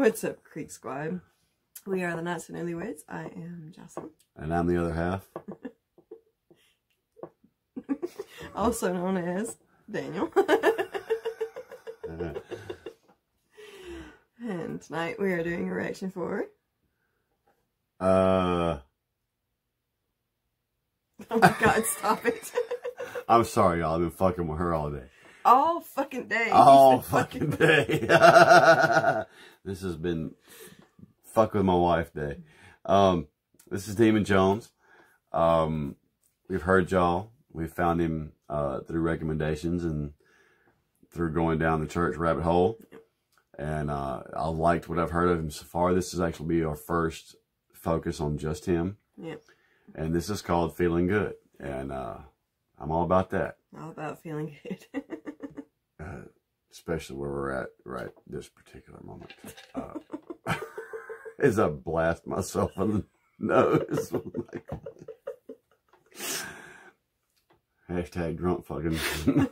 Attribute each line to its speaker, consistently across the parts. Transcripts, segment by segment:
Speaker 1: What's up, Creek Squad? We are the Nuts and Newlyweds. I am Jocelyn,
Speaker 2: And I'm the other half.
Speaker 1: also known as Daniel. And tonight we are doing a reaction for.
Speaker 2: Uh,
Speaker 1: Oh my god, stop it.
Speaker 2: I'm sorry, y'all. I've been fucking with her all day.
Speaker 1: All fucking day.
Speaker 2: All fucking day. this has been fuck with my wife day. Um, this is Demun Jones. Um, we've heard y'all. We found him uh, through recommendations and through going down the church rabbit hole. And uh, I liked what I've heard of him so far. This is actually be our first focus on just him.
Speaker 1: Yep.
Speaker 2: And this is called Feeling Good. And uh, I'm all about that.
Speaker 1: All about feeling good.
Speaker 2: uh, especially where we're at right this particular moment. Uh, as I blast myself in the nose. Hashtag drunk fucking.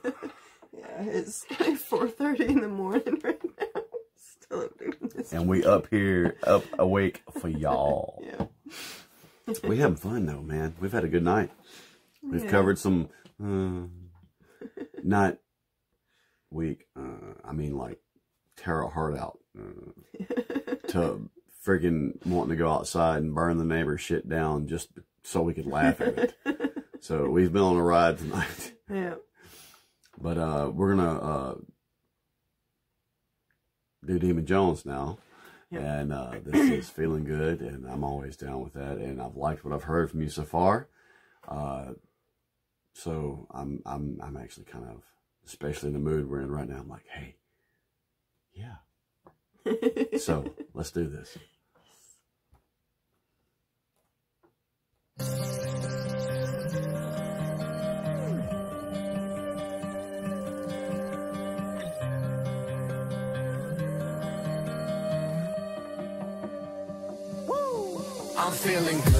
Speaker 1: yeah, it's 4.30 in the morning right now. Still up doing this.
Speaker 2: and we up here, up awake for y'all.
Speaker 1: Yeah.
Speaker 2: We having fun though, man. We've had a good night. We've
Speaker 1: Yeah.
Speaker 2: covered some, uh, not weak. Uh, I mean, like tear a heart out uh, to freaking wanting to go outside and burn the neighbor's shit down just so we could laugh at it. So we've been on a ride tonight,
Speaker 1: yeah.
Speaker 2: but uh, we're gonna uh, do Demun Jones now.
Speaker 1: Yep.
Speaker 2: And uh, this is feeling good, and I'm always down with that. And I've liked what I've heard from you so far. Uh, so I'm I'm I'm actually kind of, especially in the mood we're in right now. I'm like, hey, yeah. So let's do this.
Speaker 3: I'm feeling good.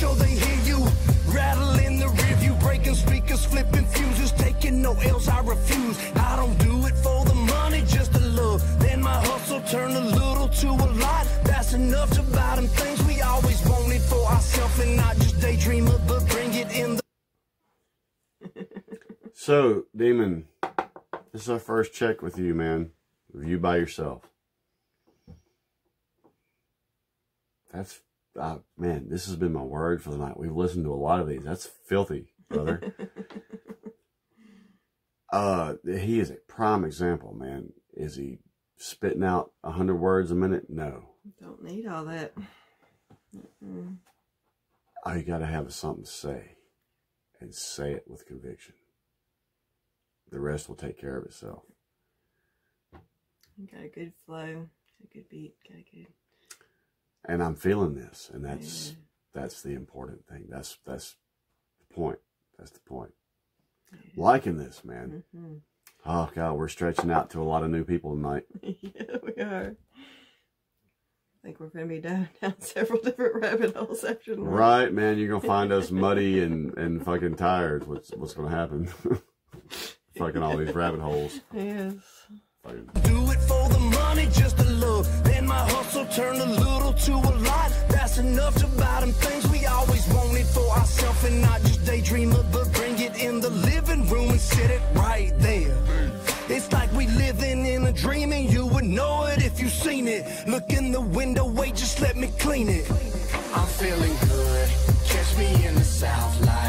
Speaker 3: Sure they hear you. Rattling the review, breaking speakers, flipping fuses, taking no L's. I refuse. I don't do it for the money, just. Then my hustle a little to a lot. That's enough to buy them things we always wanted for ourselves and not just daydream of, but bring it in the
Speaker 2: So, Demun, this is our first check with you, man. You by yourself. That's, uh, man, this has been my word for the night. We've listened to a lot of these. That's filthy, brother. uh, he is a prime example, man. Is he spitting out a hundred words a minute? No.
Speaker 1: Don't need all that. Mm-mm.
Speaker 2: You got to have something to say, and say it with conviction. The rest will take care of itself.
Speaker 1: Got a good flow. Got a good beat. Got a good.
Speaker 2: And I'm feeling this, and that's
Speaker 1: Yeah.
Speaker 2: that's the important thing. That's that's the point. That's the point. Liking this, man.
Speaker 1: hmm
Speaker 2: Oh God, we're stretching out to a lot of new people tonight.
Speaker 1: yeah, we are. I think we're going to be down, down several different rabbit holes after tonight.
Speaker 2: Right, man. You're gonna find us muddy and and fucking tired. What's what's gonna happen? fucking all these rabbit holes.
Speaker 1: Yes.
Speaker 2: Fucking.
Speaker 3: Do it for the money, just the love. Then my hustle turned a little to a lot. That's enough to buy them things we always wanted for ourselves and not just daydream of, but bring it in the living room and sit it right there. It's like we living in a dream and you would know it if you seen it. Look in the window, wait, just let me clean it. I'm feeling good. Catch me in the south light,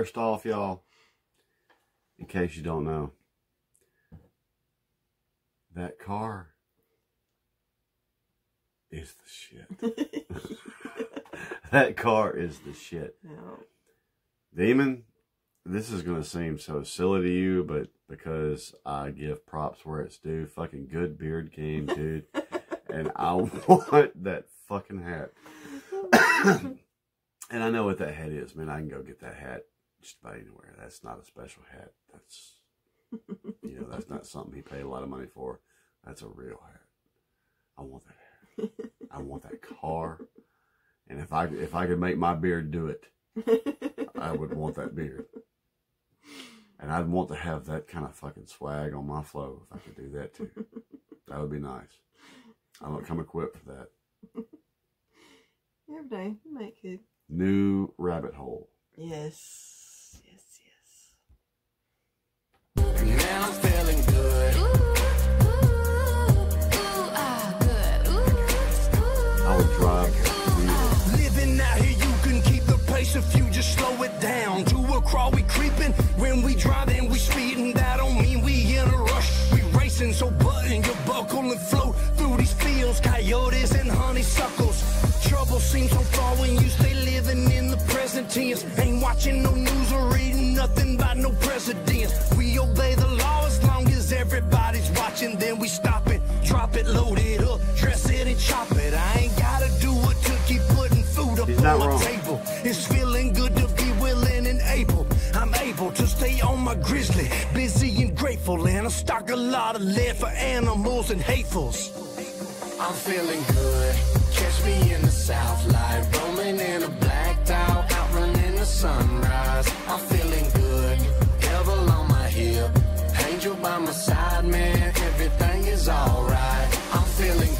Speaker 2: First off, y'all, in case you don't know, that car is the shit. that car is the shit.
Speaker 1: no.
Speaker 2: Demun, this is going to seem so silly to you, but because I give props where it's due, fucking good beard game, dude. and I want that fucking hat. and I know what that hat is, man. I can go get that hat just about anywhere. That's not a special hat. That's, you know, that's not something he paid a lot of money for. That's a real hat. I want that hat. I want that car. And if I if I could make my beard do it, I would want that beard. And I'd want to have that kind of fucking swag on my flow if I could do that too. That would be nice. I don't come equipped for that.
Speaker 1: Every day, you might could.
Speaker 2: New rabbit hole.
Speaker 1: Yes.
Speaker 3: To a crawl, we creeping. When we driving, we speeding. That don't mean we in a rush. We racing, so button your buckle and float through these fields. Coyotes and honeysuckles. Trouble seems so far when you stay living in the present tense. Ain't watching no news or reading nothing about no presidents. We obey the law as long as everybody's watching. Then we stop it, drop it, load it up, dress it and chop it. I ain't gotta do it to keep putting food up
Speaker 2: He's
Speaker 3: on
Speaker 2: wrong.
Speaker 3: table. It's feeling good to be willing and able. I'm able to stay on my grizzly, busy and grateful, and I stock a lot of lead for animals and hatefuls. I'm feeling good. Catch me in the south light, rolling in a black dog, outrunning the sunrise. I'm feeling good. Devil on my hip, angel by my side, man. Everything is alright. I'm feeling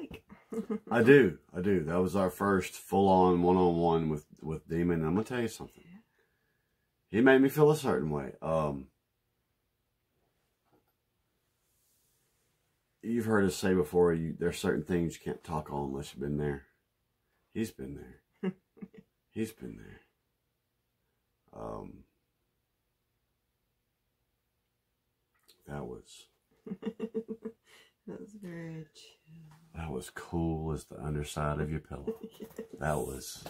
Speaker 1: like.
Speaker 2: I do. I do. That was our first full on one on one with with Demun. I'm gonna tell you something. He made me feel a certain way. Um You've heard us say before you there's certain things you can't talk on unless you've been there. He's been there. He's been there. Um That was
Speaker 1: That was very.
Speaker 2: That was cool as the underside of your pillow. That was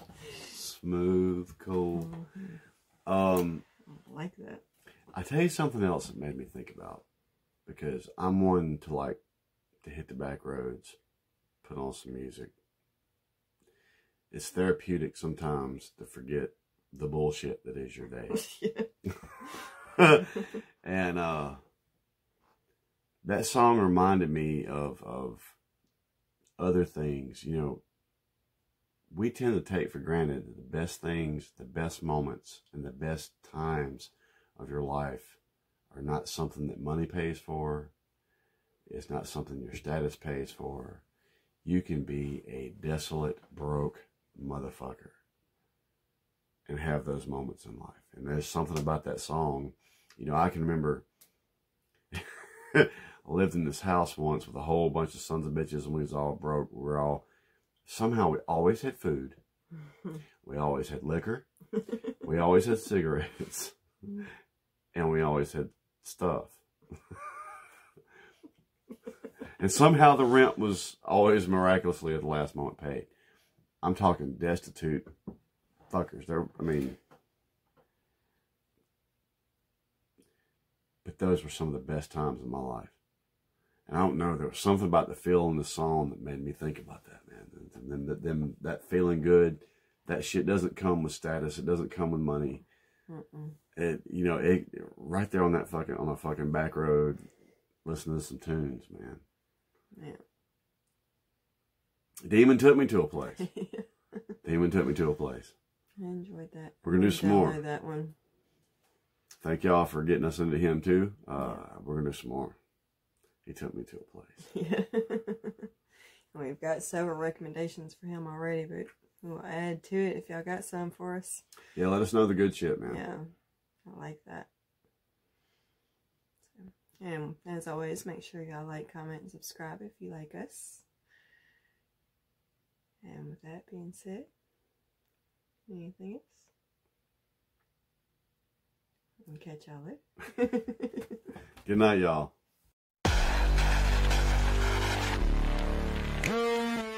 Speaker 2: smooth, cool. Um,
Speaker 1: I like that.
Speaker 2: I tell you something else that made me think about because I'm one to like to hit the back roads, put on some music. It's therapeutic sometimes to forget the bullshit that is your day. and uh that song reminded me of of other things you know we tend to take for granted the best things the best moments and the best times of your life are not something that money pays for. It's not something your status pays for. You can be a desolate broke motherfucker and have those moments in life. And there's something about that song. You know, I can remember I lived in this house once with a whole bunch of sons of bitches and we was all broke. We were all, somehow we always had food. We always had liquor. We always had cigarettes. And we always had stuff. and somehow the rent was always miraculously at the last moment paid. I'm talking destitute fuckers. They're, I mean, but those were some of the best times of my life. And I don't know, there was something about the feel in the song that made me think about that, man. And then that, them, that feeling good, that shit doesn't come with status. It doesn't come with money.
Speaker 1: Mm-mm.
Speaker 2: It, you know, it right there on that fucking on a fucking back road, listening to some tunes, man.
Speaker 1: Yeah.
Speaker 2: Demun took me to a place. Demun took me to a place.
Speaker 1: I enjoyed that.
Speaker 2: We're gonna do some more.
Speaker 1: That one.
Speaker 2: Thank y'all for getting us into him too. Uh, We're gonna do some more. He took me to a place.
Speaker 1: Yeah. We've got several recommendations for him already, but we'll add to it if y'all got some for us.
Speaker 2: Yeah, let us know the good shit, man.
Speaker 1: Yeah, I like that. So, and as always, make sure y'all like, comment, and subscribe if you like us. And with that being said, anything else? We'll catch y'all later.
Speaker 2: Good night, y'all. Música